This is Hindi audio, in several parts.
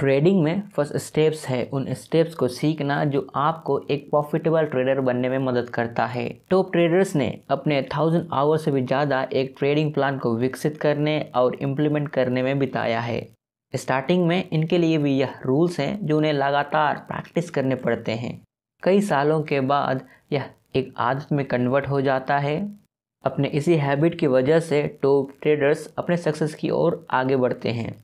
ट्रेडिंग में फ़र्स्ट स्टेप्स है, उन स्टेप्स को सीखना जो आपको एक प्रॉफिटेबल ट्रेडर बनने में मदद करता है। टॉप ट्रेडर्स ने अपने थाउज़ेंड आवर से भी ज़्यादा एक ट्रेडिंग प्लान को विकसित करने और इम्प्लीमेंट करने में बिताया है। स्टार्टिंग में इनके लिए भी यह रूल्स हैं जो उन्हें लगातार प्रैक्टिस करने पड़ते हैं। कई सालों के बाद यह एक आदत में कन्वर्ट हो जाता है। अपने इसी हैबिट की वजह से टॉप ट्रेडर्स अपने सक्सेस की ओर आगे बढ़ते हैं।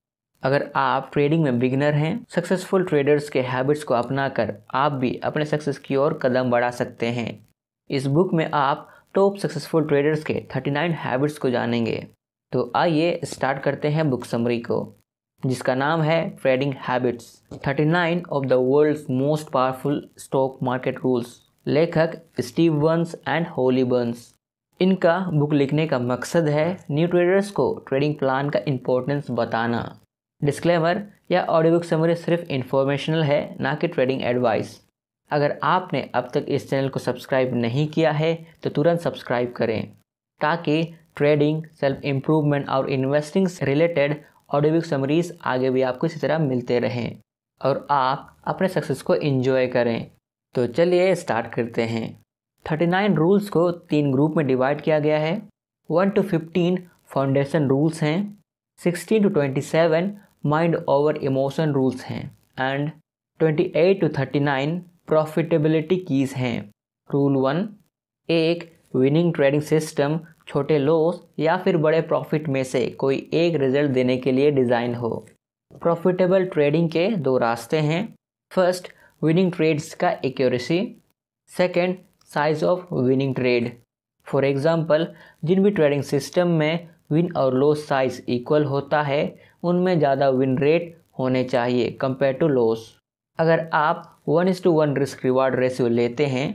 अगर आप ट्रेडिंग में बिगनर हैं सक्सेसफुल ट्रेडर्स के हैबिट्स को अपनाकर आप भी अपने सक्सेस की ओर कदम बढ़ा सकते हैं। इस बुक में आप टॉप सक्सेसफुल ट्रेडर्स के 39 हैबिट्स को जानेंगे। तो आइए स्टार्ट करते हैं बुक समरी को, जिसका नाम है trading habits 39 of the world's most powerful stock market rules लेखक Steve Burns and Holly Burns. इनका बुक लिखने का मकसद है न्यू ट्रेडर्स को ट्रेडिंग प्लान का इम्पोर्टेंस बताना। डिस्क्लेमर या ऑडियो बुक समरी सिर्फ़ इन्फॉर्मेशनल है, ना कि ट्रेडिंग एडवाइस अगर आपने अब तक इस चैनल को सब्सक्राइब नहीं किया है तो तुरंत सब्सक्राइब करें, ताकि ट्रेडिंग सेल्फ इम्प्रूवमेंट और इन्वेस्टिंग से रिलेटेड ऑडियो बुक समरीज आगे भी आपको इसी तरह मिलते रहें और आप अपने सक्सेस को इन्जॉय करें। तो चलिए स्टार्ट करते हैं। 39 रूल्स को तीन ग्रुप में डिवाइड किया गया है। 1 टू 15 फाउंडेशन रूल्स हैं। 16 to 27 mind over emotion rules हैं एंड 28 टू 39 प्रॉफिटेबिलिटी कीज़ हैं. रूल वन एक विनिंग ट्रेडिंग सिस्टम छोटे लॉस या फिर बड़े प्रॉफिट में से कोई एक रिज़ल्ट देने के लिए डिज़ाइन हो. प्रॉफिटेबल ट्रेडिंग के दो रास्ते हैं. फ़र्स्ट विनिंग ट्रेड्स का accuracy second size of winning trade for example जिन भी ट्रेडिंग सिस्टम में विन और लॉस साइज़ इक्वल होता है उनमें ज़्यादा विन रेट होने चाहिए कंपेयर टू लॉस अगर आप one is to one risk reward ratio लेते हैं,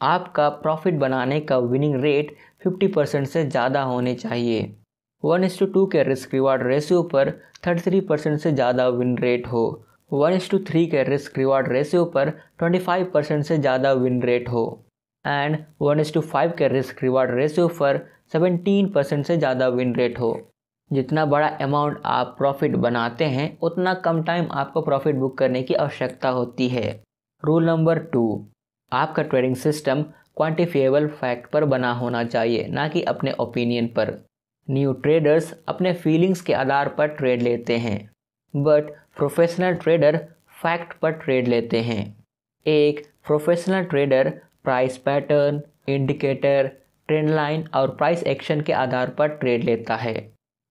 आपका प्रॉफिट बनाने का विनिंग रेट 50 परसेंट से ज़्यादा होने चाहिए। वन इस टू टू के रिस्क रिवार्ड रेशियो पर 33 परसेंट से ज़्यादा विन रेट हो। वन इस टू थ्री के रिस्क रिवार्ड रेशियो पर 25 परसेंट से ज़्यादा विन रेट हो। And one is to five के रिस्क रिवार्ड रेशियो पर 17 परसेंट से ज़्यादा विन रेट हो। जितना बड़ा अमाउंट आप प्रॉफिट बनाते हैं, उतना कम टाइम आपको प्रॉफिट बुक करने की आवश्यकता होती है। रूल नंबर टू आपका ट्रेडिंग सिस्टम क्वान्टिफिएबल फैक्ट पर बना होना चाहिए, ना कि अपने ओपिनियन पर। न्यू ट्रेडर्स अपने फीलिंग्स के आधार पर ट्रेड लेते हैं बट प्रोफेशनल ट्रेडर फैक्ट पर ट्रेड लेते हैं। एक professional trader price pattern indicator trend line और प्राइस एक्शन के आधार पर ट्रेड लेता है।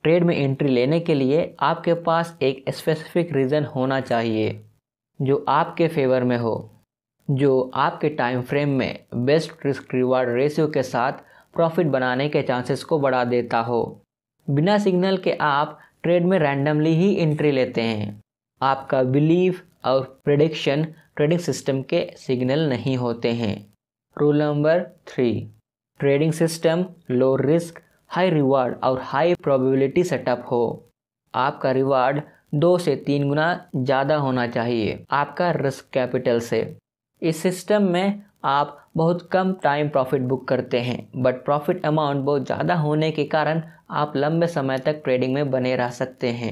ट्रेड में एंट्री लेने के लिए आपके पास एक स्पेसिफिक रीज़न होना चाहिए, जो आपके फेवर में हो, जो आपके टाइम फ्रेम में बेस्ट रिस्क रिवार्ड रेशियो के साथ प्रॉफिट बनाने के चांसेस को बढ़ा देता हो। बिना सिग्नल के आप ट्रेड में रैंडमली ही एंट्री लेते हैं। आपका बिलीव और प्रडिक्शन ट्रेडिंग सिस्टम के सिग्नल नहीं होते हैं। Rule number three trading system low risk high reward और हाई प्रोबेबिलिटी सेटअप हो। आपका रिवार्ड दो से तीन गुना ज़्यादा होना चाहिए आपका रिस्क कैपिटल से। इस सिस्टम में आप बहुत कम टाइम प्रॉफिट बुक करते हैं बट प्रॉफिट अमाउंट बहुत ज़्यादा होने के कारण आप लंबे समय तक ट्रेडिंग में बने रह सकते हैं।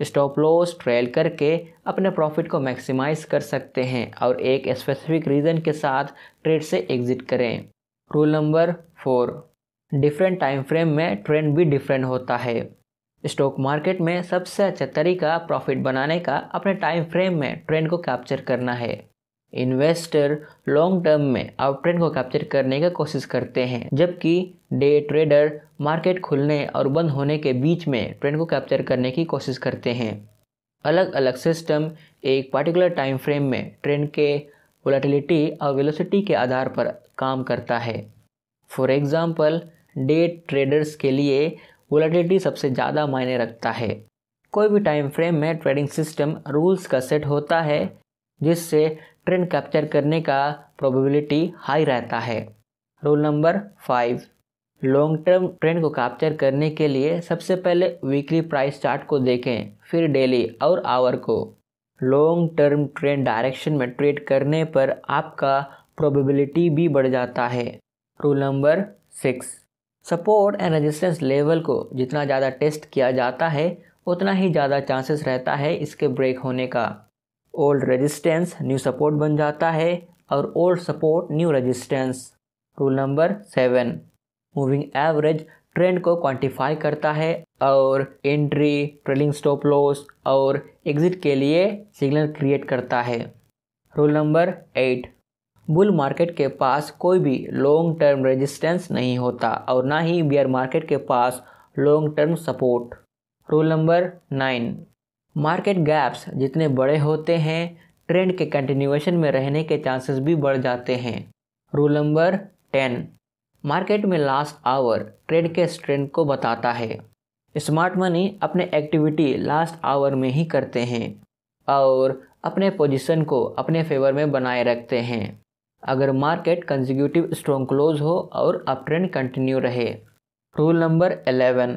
स्टॉप लॉस ट्रेल करके अपने प्रॉफिट को मैक्सिमाइज कर सकते हैं और एक स्पेसिफिक रीज़न के साथ ट्रेड से एग्जिट करें। Rule number four different time frame में ट्रेंड भी डिफरेंट होता है। स्टॉक मार्केट में सबसे अच्छा तरीका प्रॉफिट बनाने का अपने टाइम फ्रेम में ट्रेंड को कैप्चर करना है। इन्वेस्टर लॉन्ग टर्म में आउट ट्रेंड को कैप्चर करने की कोशिश करते हैं, जबकि डे ट्रेडर मार्केट खुलने और बंद होने के बीच में ट्रेंड को कैप्चर करने की कोशिश करते हैं। अलग अलग सिस्टम एक पर्टिकुलर टाइम फ्रेम में ट्रेंड के वोलेटिलिटी और वेलोसिटी के आधार पर काम करता है। फॉर एग्ज़ाम्पल डे ट्रेडर्स के लिए वोलेटिलिटी सबसे ज़्यादा मायने रखता है। कोई भी टाइम फ्रेम में ट्रेडिंग सिस्टम रूल्स का सेट होता है, जिससे ट्रेंड कैप्चर करने का प्रोबेबिलिटी हाई रहता है। Rule number five, long term trend को कैप्चर करने के लिए सबसे पहले वीकली प्राइस चार्ट को देखें, फिर डेली और आवर को। लॉन्ग टर्म ट्रेंड डायरेक्शन में ट्रेड करने पर आपका प्रोबेबिलिटी भी बढ़ जाता है। Rule number six support and resistance level को जितना ज़्यादा टेस्ट किया जाता है, उतना ही ज़्यादा चांसेस रहता है इसके ब्रेक होने का। ओल्ड रेजिस्टेंस न्यू सपोर्ट बन जाता है और old support new resistance. Rule number seven, moving average trend को क्वांटिफाई करता है और एंट्री, ट्रेलिंग स्टॉप लॉस और एग्जिट के लिए सिग्नल क्रिएट करता है। Rule number eight bull market के पास कोई भी लॉन्ग टर्म रेजिस्टेंस नहीं होता और ना ही बियर मार्केट के पास long term support rule number nine market gaps जितने बड़े होते हैं ट्रेंड के कंटिन्यूएशन में रहने के चांसेस भी बढ़ जाते हैं. रूल नंबर टेन मार्केट में लास्ट आवर ट्रेड के स्ट्रेंथ को बताता है. स्मार्ट मनी अपने एक्टिविटी लास्ट आवर में ही करते हैं और अपने पोजीशन को अपने फेवर में बनाए रखते हैं. अगर मार्केट कंजिक्यूटिव स्ट्रॉन्ग क्लोज हो और अप ट्रेंड कंटिन्यू रहे। Rule number 11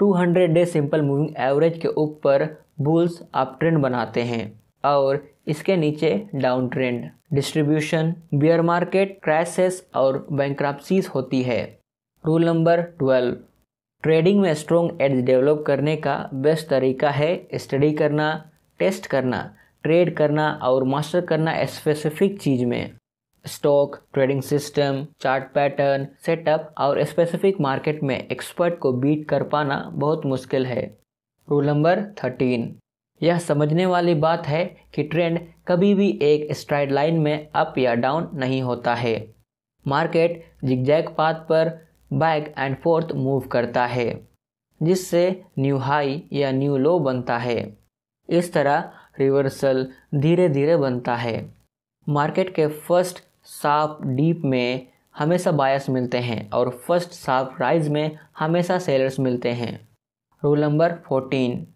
200 day simple moving average के ऊपर बुल्स अप ट्रेंड बनाते हैं और इसके नीचे down trend distribution, bear market, crashes और बैंक होती है। रूल नंबर 12 ट्रेडिंग में स्ट्रॉन्ग एड्स डेवलप करने का बेस्ट तरीका है स्टडी करना, टेस्ट करना, ट्रेड करना और मास्टर करना स्पेसिफिक चीज़ में। Stock trading system chart pattern setup और स्पेसिफिक मार्केट में एक्सपर्ट को बीट कर पाना बहुत मुश्किल है। रूल नंबर थर्टीन यह समझने वाली बात है कि ट्रेंड कभी भी एक स्ट्राइट लाइन में अप या डाउन नहीं होता है। मार्केट जिगजैग पाथ पर बैक एंड फोर्थ मूव करता है, जिससे न्यू हाई या न्यू लो बनता है। इस तरह रिवर्सल धीरे धीरे बनता है। मार्केट के फ़र्स्ट साफ़ डीप में हमेशा बायस मिलते हैं और फ़र्स्ट साफ़ राइज में हमेशा सेलर्स मिलते हैं। रूल नंबर फोर्टीन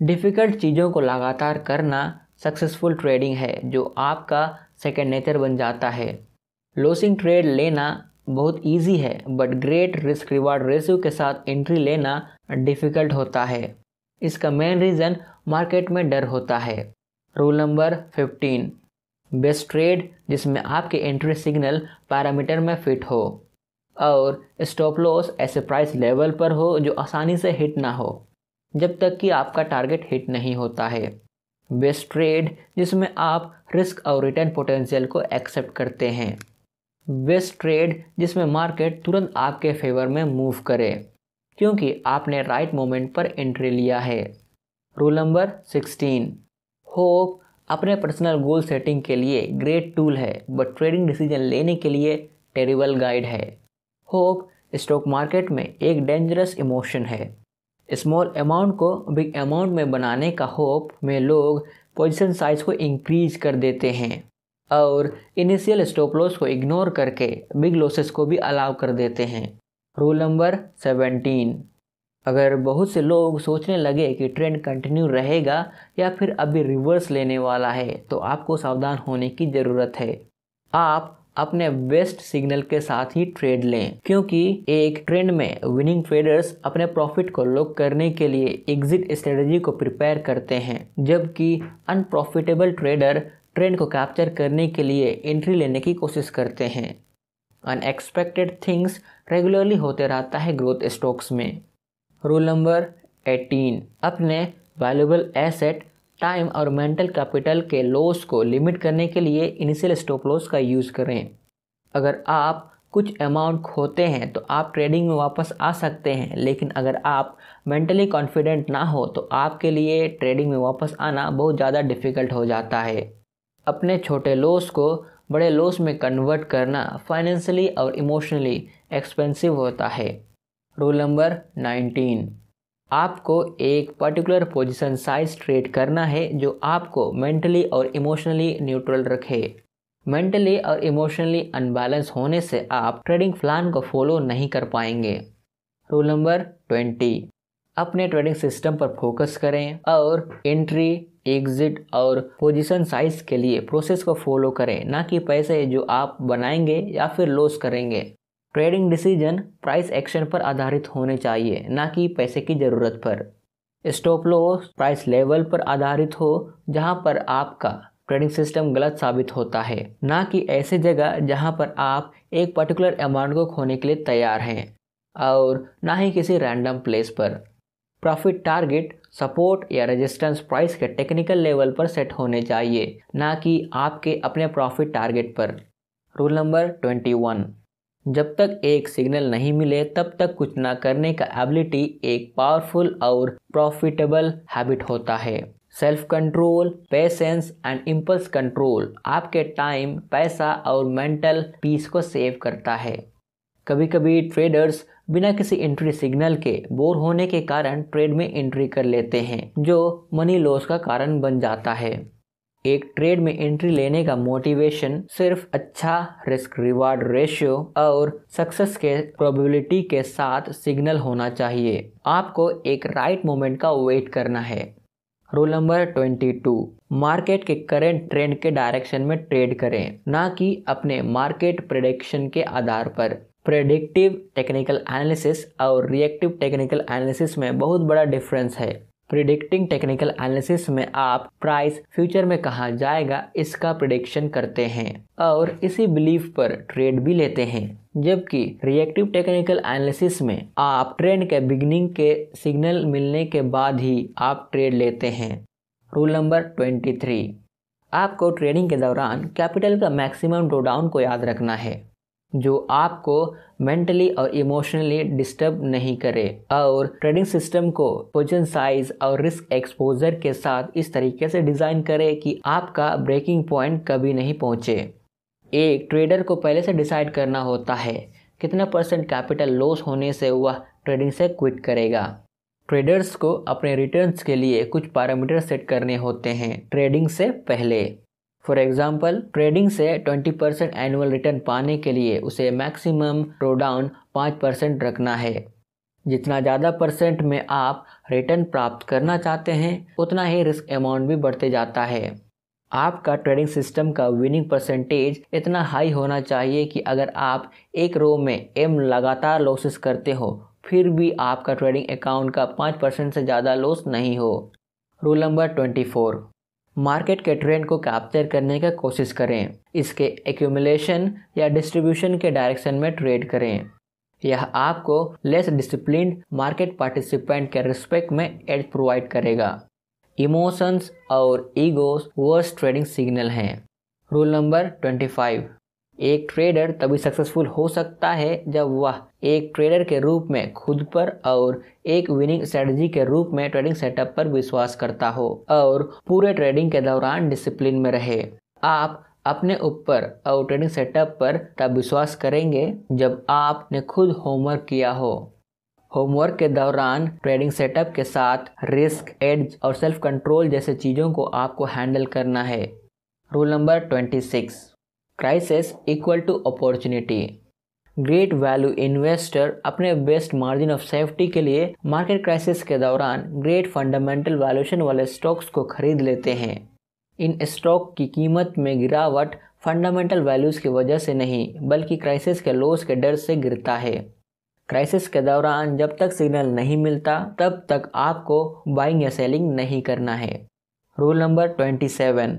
डिफ़िकल्ट चीज़ों को लगातार करना सक्सेसफुल ट्रेडिंग है, जो आपका सेकेंड नेचर बन जाता है। लॉसिंग ट्रेड लेना बहुत इजी है but great risk reward ratio के साथ एंट्री लेना डिफ़िकल्ट होता है। इसका मेन रीज़न मार्केट में डर होता है। Rule number fifteen best trade जिसमें आपके एंट्री सिग्नल पैरामीटर में फिट हो और स्टॉप लॉस ऐसे प्राइस लेवल पर हो जो आसानी से हिट ना हो, जब तक कि आपका टारगेट हिट नहीं होता है। बेस्ट ट्रेड जिसमें आप रिस्क और रिटर्न पोटेंशियल को एक्सेप्ट करते हैं। बेस्ट ट्रेड जिसमें मार्केट तुरंत आपके फेवर में मूव करे, क्योंकि आपने राइट मोमेंट पर एंट्री लिया है। रूल नंबर सिक्सटीन होप अपने पर्सनल गोल सेटिंग के लिए ग्रेट टूल है बट ट्रेडिंग डिसीज़न लेने के लिए टेरिबल गाइड है। होप स्टॉक मार्केट में एक डेंजरस इमोशन है। स्मॉल अमाउंट को बिग अमाउंट में बनाने का होप में लोग पोजीशन साइज़ को इंक्रीज कर देते हैं, और इनिशियल स्टॉप लॉस को इग्नोर करके बिग लॉसेस को भी अलाउ कर देते हैं। रूल नंबर सेवेंटीन अगर बहुत से लोग सोचने लगे कि ट्रेंड कंटिन्यू रहेगा या फिर अभी रिवर्स लेने वाला है तो आपको सावधान होने की ज़रूरत है। आप अपने बेस्ट सिग्नल के साथ ही ट्रेड लें, क्योंकि एक ट्रेंड में विनिंग ट्रेडर्स अपने प्रॉफिट को लॉक करने के लिए एग्जिट स्ट्रेटजी को प्रिपेयर करते हैं, जबकि अनप्रॉफिटेबल ट्रेडर ट्रेंड को कैप्चर करने के लिए एंट्री लेने की कोशिश करते हैं। अनएक्सपेक्टेड थिंग्स रेगुलरली होते रहता है ग्रोथ स्टॉक्स में। रूल नंबर 18 अपने वैल्यूबल एसेट टाइम और मेंटल कैपिटल के लॉस को लिमिट करने के लिए इनिशियल स्टॉप लॉस का यूज़ करें। अगर आप कुछ अमाउंट खोते हैं तो आप ट्रेडिंग में वापस आ सकते हैं, लेकिन अगर आप मेंटली कॉन्फिडेंट ना हो तो आपके लिए ट्रेडिंग में वापस आना बहुत ज़्यादा डिफ़िकल्ट हो जाता है। अपने छोटे लॉस को बड़े लॉस में कन्वर्ट करना फाइनेंशियली और इमोशनली एक्सपेंसिव होता है। रूल नंबर 19 आपको एक पर्टिकुलर पोजीशन साइज़ ट्रेड करना है जो आपको मेंटली और इमोशनली न्यूट्रल रखे। मेंटली और इमोशनली अनबैलेंस होने से आप ट्रेडिंग प्लान को फॉलो नहीं कर पाएँगे। रूल नंबर 20 अपने ट्रेडिंग सिस्टम पर फोकस करें और एंट्री एग्जिट और पोजीशन साइज़ के लिए प्रोसेस को फॉलो करें, ना कि पैसे जो आप बनाएँगे या फिर लॉस करेंगे। ट्रेडिंग डिसीज़न प्राइस एक्शन पर आधारित होने चाहिए, ना कि पैसे की ज़रूरत पर। स्टॉप लॉस प्राइस लेवल पर आधारित हो, जहाँ पर आपका ट्रेडिंग सिस्टम गलत साबित होता है, ना कि ऐसे जगह जहाँ पर आप एक पर्टिकुलर अमाउंट को खोने के लिए तैयार हैं, और ना ही किसी रैंडम प्लेस पर। प्रॉफिट टारगेट, सपोर्ट या रेजिस्टेंस प्राइस के टेक्निकल लेवल पर सेट होने चाहिए, ना कि आपके अपने प्रॉफिट टारगेट पर। रूल नंबर ट्वेंटी वन जब तक एक सिग्नल नहीं मिले, तब तक कुछ ना करने का एबिलिटी एक पावरफुल और प्रॉफिटेबल हैबिट होता है। Self control patience and impulse control आपके टाइम पैसा और मेंटल पीस को सेव करता है। कभी कभी ट्रेडर्स बिना किसी एंट्री सिग्नल के बोर होने के कारण ट्रेड में एंट्री कर लेते हैं, जो मनी लॉस का कारण बन जाता है। एक ट्रेड में एंट्री लेने का मोटिवेशन सिर्फ़ अच्छा रिस्क रिवार्ड रेशियो और सक्सेस के प्रोबेबिलिटी के साथ सिग्नल होना चाहिए। आपको एक राइट मोमेंट का वेट करना है। Rule number twenty two market के करंट ट्रेंड के डायरेक्शन में ट्रेड करें, ना कि अपने मार्केट प्रिडिक्शन के आधार पर। प्रेडिक्टिव टेक्निकल एनालिसिस और रिएक्टिव टेक्निकल एनालिसिस में बहुत बड़ा डिफरेंस है। प्रिडिक्टिंग टेक्निकल एनालिसिस में आप प्राइस फ्यूचर में कहा जाएगा, इसका प्रिडिक्शन करते हैं। और इसी बिलीफ पर ट्रेड भी लेते हैं। जबकि रिएक्टिव टेक्निकल एनालिसिस में आप ट्रेंड के बिगनिंग के सिग्नल मिलने के बाद ही आप ट्रेड लेते हैं। रूल नंबर 23 आपको ट्रेडिंग के दौरान कैपिटल का मैक्सिमम ड्रोडाउन को याद रखना है। जो आपको मेंटली और इमोशनली डिस्टर्ब नहीं करे। और ट्रेडिंग सिस्टम को पोजिशन साइज़ और रिस्क एक्सपोजर के साथ इस तरीके से डिज़ाइन करे कि आपका ब्रेकिंग पॉइंट कभी नहीं पहुँचे। एक ट्रेडर को पहले से डिसाइड करना होता है। कितना परसेंट कैपिटल लॉस होने से वह ट्रेडिंग से क्विट करेगा। ट्रेडर्स को अपने रिटर्न्स के लिए कुछ पैरामीटर सेट करने होते हैं ट्रेडिंग से पहले। फॉर एग्ज़ाम्पल ट्रेडिंग से 20% परसेंट एनुअल रिटर्न पाने के लिए उसे मैक्सिमम डाउन पाँच परसेंट रखना है। जितना ज़्यादा परसेंट में आप रिटर्न प्राप्त करना चाहते हैं, उतना ही रिस्क अमाउंट भी बढ़ते जाता है। आपका ट्रेडिंग सिस्टम का विनिंग परसेंटेज इतना हाई होना चाहिए कि अगर आप एक रो में एम लगातार लॉसेस करते हो, फिर भी आपका ट्रेडिंग अकाउंट का पाँच परसेंट से ज़्यादा लॉस नहीं हो। Rule number twenty four market के ट्रेंड को कैप्चर करने का कोशिश करें। इसके एक्यूमुलेशन या डिस्ट्रीब्यूशन के डायरेक्शन में ट्रेड करें। यह आपको लेस डिसिप्लिन मार्केट पार्टिसिपेंट के रिस्पेक्ट में एड प्रोवाइड करेगा। इमोशंस और ईगोस वर्स ट्रेडिंग सिग्नल हैं। रूल नंबर ट्वेंटी फाइव एक ट्रेडर तभी सक्सेसफुल हो सकता है जब वह एक ट्रेडर के रूप में खुद पर और एक विनिंग स्ट्रेटजी के रूप में ट्रेडिंग सेटअप पर विश्वास करता हो और पूरे ट्रेडिंग के दौरान डिसिप्लिन में रहे। आप अपने ऊपर और ट्रेडिंग सेटअप पर तब विश्वास करेंगे जब आपने खुद होमवर्क किया हो। होमवर्क के दौरान ट्रेडिंग सेटअप के साथ रिस्क एड्स और सेल्फ कंट्रोल जैसे चीज़ों को आपको हैंडल करना है। Rule number twenty six crisis equal to opportunity great value investor अपने बेस्ट मार्जिन ऑफ़ सेफ्टी के लिए मार्केट क्राइसिस के दौरान ग्रेट फंडामेंटल वैल्यूशन वाले स्टॉक्स को खरीद लेते हैं। इन स्टॉक की कीमत में गिरावट फंडामेंटल वैल्यूज़ की वजह से नहीं, बल्कि क्राइसिस के लॉस के डर से गिरता है। क्राइसिस के दौरान जब तक सिग्नल नहीं मिलता, तब तक आपको बाइंग या सेलिंग नहीं करना है। Rule number twenty seven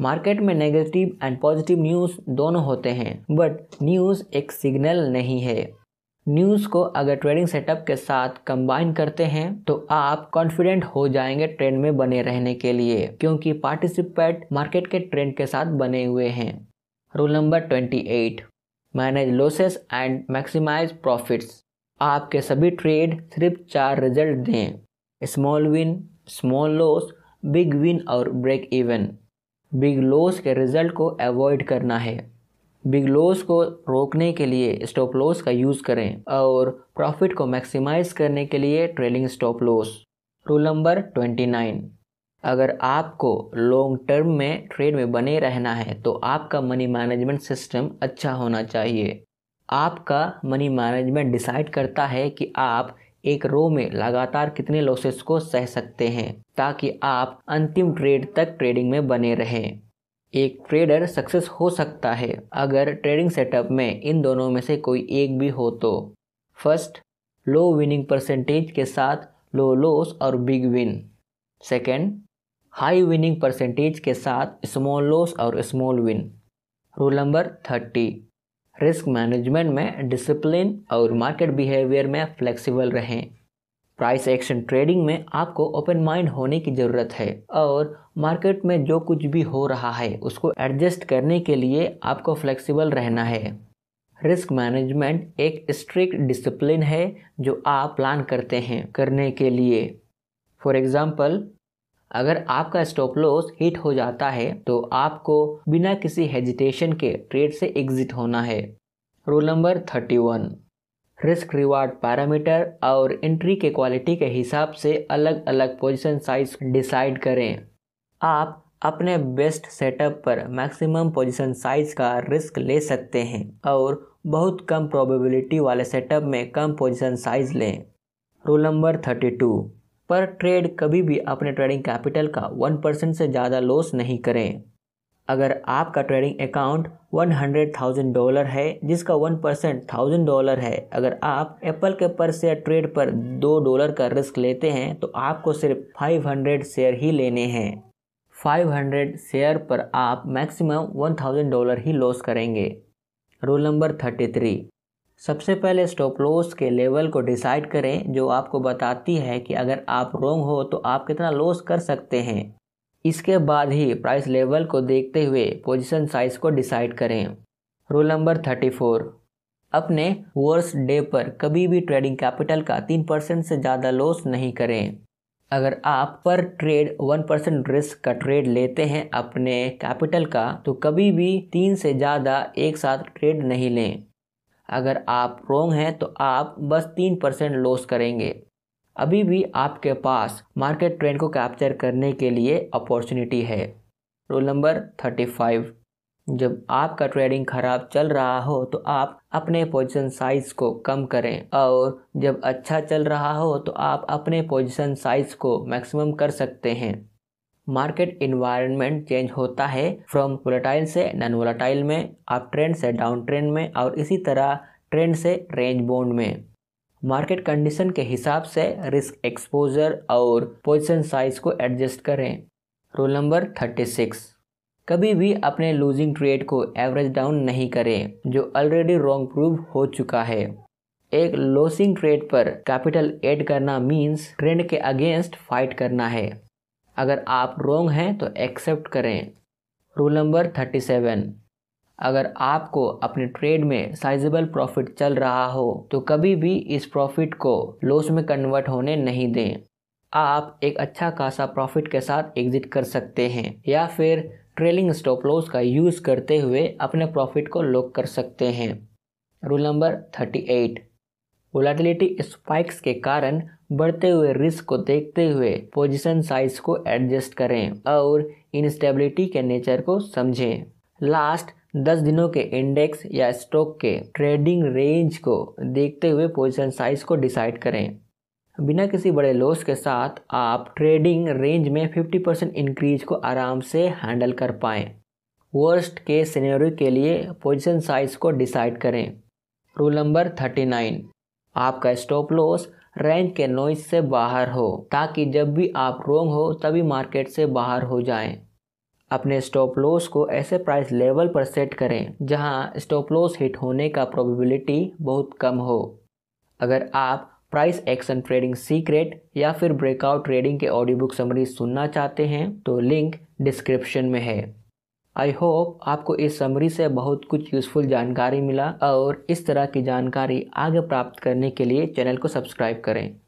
market में नेगेटिव एंड पॉजिटिव न्यूज़ दोनों होते हैं, बट न्यूज़ एक सिग्नल नहीं है। न्यूज़ को अगर ट्रेडिंग सेटअप के साथ कंबाइन करते हैं तो आप कॉन्फिडेंट हो जाएँगे ट्रेंड में बने रहने के लिए, क्योंकि पार्टिसिपेट मार्केट के ट्रेंड के साथ बने हुए हैं। Rule number twenty eight, manage losses and maximise profits. आपके सभी ट्रेड सिर्फ़ चार रिज़ल्ट दें, small win, small loss, big win और ब्रेक इवन। बिग लॉस के रिज़ल्ट को अवॉइड करना है। बिग लॉस को रोकने के लिए स्टॉप लॉस का यूज़ करें और प्रॉफिट को मैक्सिमाइज करने के लिए trailing stop loss. Rule number twenty nine. अगर आपको लॉन्ग टर्म में ट्रेड में बने रहना है तो आपका मनी मैनेजमेंट सिस्टम अच्छा होना चाहिए। आपका मनी मैनेजमेंट डिसाइड करता है कि आप एक रो में लगातार कितने लॉसेस को सह सकते हैं, ताकि आप अंतिम ट्रेड तक ट्रेडिंग में बने रहें। एक ट्रेडर सक्सेस हो सकता है अगर ट्रेडिंग सेटअप में इन दोनों में से कोई एक भी हो तो। फ़र्स्ट लो विनिंग परसेंटेज के साथ लो लॉस और big win second high winning percentage के साथ स्मॉल लॉस और small win rule number thirty risk management में डिसिप्लिन और मार्केट बिहेवियर में फ्लेक्सिबल रहें। प्राइस एक्शन ट्रेडिंग में आपको ओपन माइंड होने की ज़रूरत है और मार्केट में जो कुछ भी हो रहा है, उसको एडजस्ट करने के लिए आपको फ्लेक्सिबल रहना है। रिस्क मैनेजमेंट एक स्ट्रिक्ट डिसिप्लिन है जो आप प्लान करते हैं करने के लिए। फॉर एग्ज़ाम्पल अगर आपका स्टॉप लॉस हिट हो जाता है तो आपको बिना किसी हेजिटेशन के ट्रेड से एग्जिट होना है। Rule number thirty one risk reward parameter और एंट्री के क्वालिटी के हिसाब से अलग अलग पोजीशन साइज़ डिसाइड करें। आप अपने बेस्ट सेटअप पर मैक्सिमम पोजीशन साइज़ का रिस्क ले सकते हैं और बहुत कम प्रोबेबिलिटी वाले सेटअप में कम पोजीशन साइज़ लें। रूल नंबर थर्टी टू पर ट्रेड कभी भी अपने ट्रेडिंग कैपिटल का वन परसेंट से ज़्यादा लॉस नहीं करें। अगर आपका trading account one hundred thousand dollar है, जिसका वन परसेंट थाउज़ेंड डॉलर है, अगर आप एप्पल के पर शेयर ट्रेड पर दो डॉलर का रिस्क लेते हैं तो आपको सिर्फ़ फाइव हंड्रेड शेयर ही लेने हैं। फाइव हंड्रेड शेयर पर आप मैक्सिमम वन थाउज़ेंड डॉलर ही लॉस करेंगे। Rule number thirty three. सबसे पहले स्टॉप लॉस के लेवल को डिसाइड करें, जो आपको बताती है कि अगर आप रोंग हो तो आप कितना लॉस कर सकते हैं। इसके बाद ही प्राइस लेवल को देखते हुए पोजीशन साइज़ को डिसाइड करें। रूल नंबर थर्टी फोर अपने वर्स डे पर कभी भी ट्रेडिंग कैपिटल का तीन परसेंट से ज़्यादा लॉस नहीं करें। अगर आप पर ट्रेड वन परसेंट रिस्क का ट्रेड लेते हैं अपने कैपिटल का तो कभी भी तीन से ज़्यादा एक साथ ट्रेड नहीं लें। अगर आप रोंग हैं तो आप बस तीन परसेंट लॉस करेंगे। अभी भी आपके पास मार्केट ट्रेंड को कैप्चर करने के लिए अपॉर्चुनिटी है। रोल नंबर थर्टी फाइव जब आपका ट्रेडिंग खराब चल रहा हो तो आप अपने पोजीशन साइज़ को कम करें और जब अच्छा चल रहा हो तो आप अपने पोजीशन साइज़ को मैक्सिमम कर सकते हैं। मार्केट इन्वायरमेंट चेंज होता है फ्रॉम वोलेटाइल से नॉन वोलेटाइल में आप ट्रेंड से डाउन ट्रेंड में और इसी तरह ट्रेंड से रेंज बोन्ड में। मार्केट कंडीशन के हिसाब से रिस्क एक्सपोजर और पोजिशन साइज़ को एडजस्ट करें। रोल नंबर थर्टी सिक्स कभी भी अपने लूजिंग ट्रेड को एवरेज डाउन नहीं करें, जो ऑलरेडी रॉन्ग प्रूव हो चुका है। एक लॉसिंग ट्रेड पर कैपिटल ऐड करना मींस ट्रेंड के अगेंस्ट फाइट करना है। अगर आप रॉन्ग हैं तो एक्सेप्ट करें। रूल नंबर थर्टी सेवन अगर आपको अपने ट्रेड में साइजेबल प्रॉफिट चल रहा हो तो कभी भी इस प्रॉफिट को लॉस में कन्वर्ट होने नहीं दें। आप एक अच्छा खासा प्रॉफिट के साथ एग्जिट कर सकते हैं, या फिर ट्रेलिंग स्टॉप लॉस का यूज़ करते हुए अपने प्रॉफिट को लॉक कर सकते हैं। Rule number thirty eight volatility spikes के कारण बढ़ते हुए रिस्क को देखते हुए पोजीशन साइज़ को एडजस्ट करें और इनस्टेबिलिटी के नेचर को समझें। लास्ट दस दिनों के इंडेक्स या स्टॉक के ट्रेडिंग रेंज को देखते हुए पोजीशन साइज़ को डिसाइड करें। बिना किसी बड़े लॉस के साथ आप ट्रेडिंग रेंज में 50 परसेंट इंक्रीज को आराम से हैंडल कर पाएँ। वर्स्ट के सिनेरियो के लिए पोजीशन साइज़ को डिसाइड करें। रूल नंबर 39 आपका स्टॉप लॉस रेंज के नॉइज़ से बाहर हो, ताकि जब भी आप रोंग हो, तभी मार्केट से बाहर हो जाएँ। अपने स्टॉप लॉस को ऐसे प्राइस लेवल पर सेट करें, जहाँ स्टॉप लॉस हिट होने का प्रोबेबिलिटी बहुत कम हो अगर आप प्राइस एक्शन ट्रेडिंग सीक्रेट या फिर ब्रेकआउट ट्रेडिंग के ऑडियो बुक समरी सुनना चाहते हैं तो लिंक डिस्क्रिप्शन में है आई होप आपको इस समरी से बहुत कुछ यूज़फुल जानकारी मिला और इस तरह की जानकारी आगे प्राप्त करने के लिए चैनल को सब्सक्राइब करें।